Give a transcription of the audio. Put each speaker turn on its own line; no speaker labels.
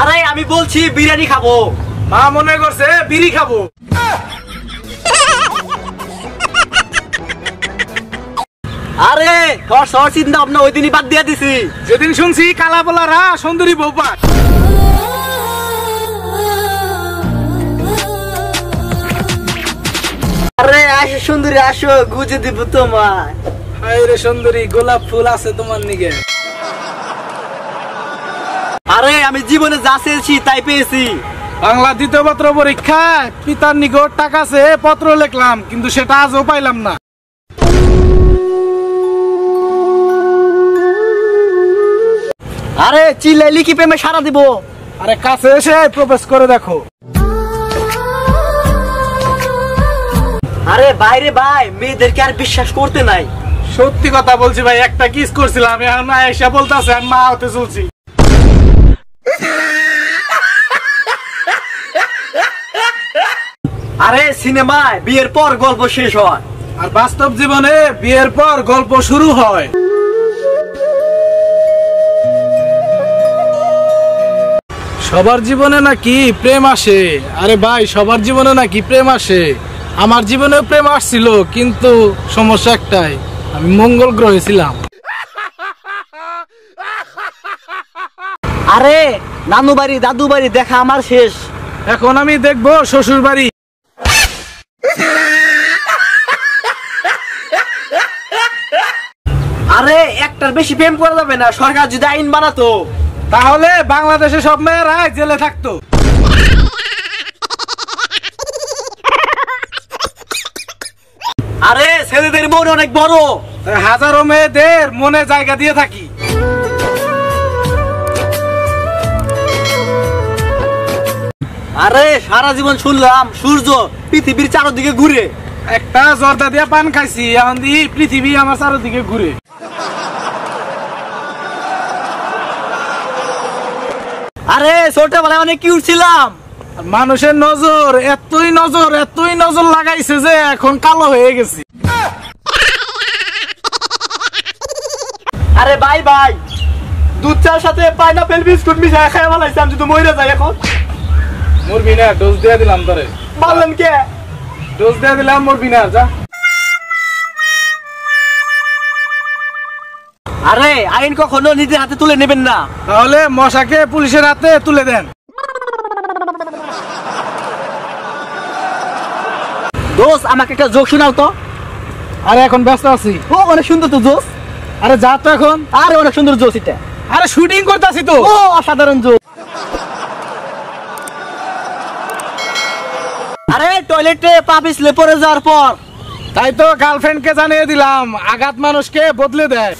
আরে, আমি বলছি বিরিয়ানি খাব।
মা মনে করছে বিড়ি খাব।
আরে তোর সর চিন্তা ভাবনা ওই দিনই বাদ দিয়ে দিছি।
যেদিন শুনছি কালা বলারা সুন্দরী বৌপা
আরে, আসো সুন্দরী, আসো, গুজে দিব তোমার
হায় রে সুন্দরী, গোলাপ ফুল আছে তোমার নিগে।
আরে আমি জীবনে যা চেয়েছি তাই পেয়েছি।
বাংলা দ্বিতীয় পত্র পরীক্ষা পিতার নিকট টাকা চেয়ে পত্র লিখলাম কিন্তু সেটা আজও পাইলাম না।
আরে চিল্লাইলি কি প্রেমে সারা দিব।
আরে কাছে এসে প্রবেশ করে দেখো।
আরে বাইরে ভাই মেয়েদেরকে আর বিশ্বাস করতে নাই।
সত্যি কথা বলছি ভাই একটা কিস করছিলাম এখন আয়েশা বলতেছে আমি মা হতে চলছি।
আরে সিনেমায় বিয়ের পর গল্প শেষ হয়।
আর বাস্তব জীবনে বিয়ের পর গল্প শুরু হয়। সবার জীবনে নাকি প্রেম আসে। আরে ভাই, সবার জীবনে নাকি প্রেম আসে। আমার জীবনেও প্রেম আসছিল, কিন্তু সমস্যা একটাই, আমি মঙ্গল গ্রহে ছিলাম।
আরে নানু বাড়ি দাদু বাড়ি দেখা আমার শেষ।
এখন আমি দেখব শ্বশুর বাড়ি
আরে একটার বেশি প্রেম করা যাবে না সরকার যদি আইন বানাতো।
তাহলে বাংলাদেশে সব মেয়েরা জেলে থাকতো।
আরে ছেলেদের মন অনেক বড়।
হাজারো মেয়েদের মনে জায়গা দিয়ে থাকি।
আরে সারা জীবন শুনলাম সূর্য পৃথিবীর চারদিকে ঘুরে।
একটা জর্দা দিয়ে পান খাইছি এখন দি পৃথিবী আমার চারদিকে ঘুরে।
আরে ছোটবেলায় অনেক কিউট ছিলাম।
মানুষের নজর এতই নজর এতই নজর লাগাইছে যে এখন কালো হয়ে গেছি।
আরে বাই ভাই দুধ চার সাথে পাইনাপেল বিস্কুট মিশায় খাই ভালাইছি আমি যদি মরে যাই এখন।
মরবি না ডোজ দিয়ে দিলাম তোরে।
পারলেন কে?
ডোজ দিয়ে দিলাম মরবি না যা।
আরে আইন কখনো নিজের হাতে তুলে নেবেন না।
তাহলে মশাকে পুলিশের হাতে তুলে দেন।
দোষ আমাকে একটা জোক শোনাও তো।
আরে এখন ব্যস্ত আছি।
ও অনেক সুন্দর তো জোস
আরে যা তো এখন।
আরে অনেক সুন্দর জোস এটা।
আরে শুটিং করতেছি তো।
ও অসাধারণ জোস আরে টয়লেটে পা পিছলে পড়ে যাওয়ার পর।
তাই তো গার্লফ্রেন্ডকে জানিয়ে দিলাম, আঘাত মানুষকে বদলে দেয়।